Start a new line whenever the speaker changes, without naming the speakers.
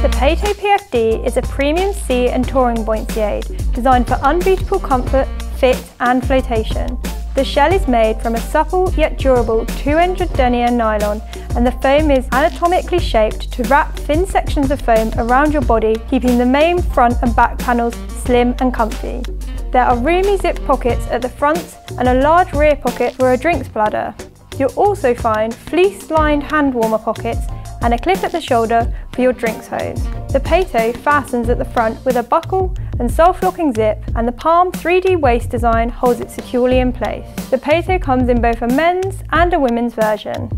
The Peyto PFD is a premium sea and touring buoyancy aid designed for unbeatable comfort, fit and flotation. The shell is made from a supple yet durable 200 denier nylon and the foam is anatomically shaped to wrap thin sections of foam around your body, keeping the main front and back panels slim and comfy. There are roomy zip pockets at the front and a large rear pocket for a drinks bladder. You'll also find fleece-lined hand warmer pockets and a clip at the shoulder for your drinks hose. The Peyto fastens at the front with a buckle and self-locking zip and the Palm 3D waist design holds it securely in place. The Peyto comes in both a men's and a women's version.